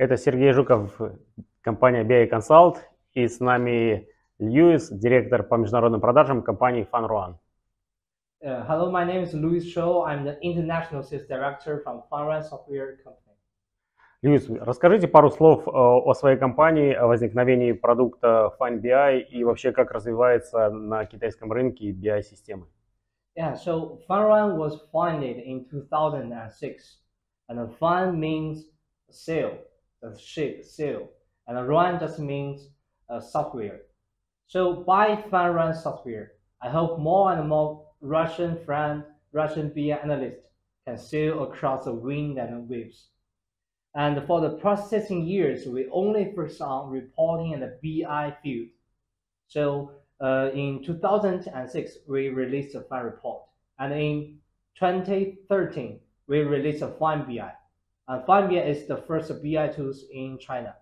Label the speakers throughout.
Speaker 1: Это Сергей Жуков, компания BI Consult, и с нами Льюис, директор по международным продажам компании FunRun.
Speaker 2: Uh, hello, my name is Louis Shou. I'm the International Sales Director from FunRun Software Company.
Speaker 1: Льюис, расскажите пару слов э, о своей компании, о возникновении продукта FunBI и вообще как развивается на китайском рынке BI-системы.
Speaker 2: Yeah, so FunRun was founded in 2006, and fun means sale, the ship sail, and run just means uh, software. So by FanRuan software, I hope more and more Russian friend, Russian BI analysts can sail across the wind and waves. And for the processing years, we only focus on reporting and the BI field. So uh, in 2006, we released a FineReport. And in 2013, we released a FineBI. Uh, and fine is the first BI tools in China.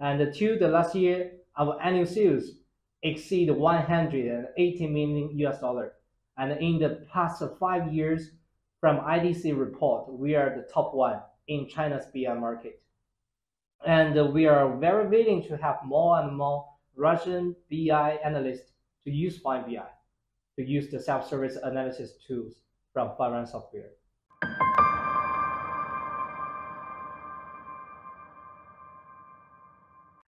Speaker 2: And until the last year, our annual sales exceed 180 million US dollar. And in the past five years, from IDC report, we are the top one in China's BI market. And we are very willing to have more and more Russian BI analysts to use FineBI, to use the self-service analysis tools from FanRuan software.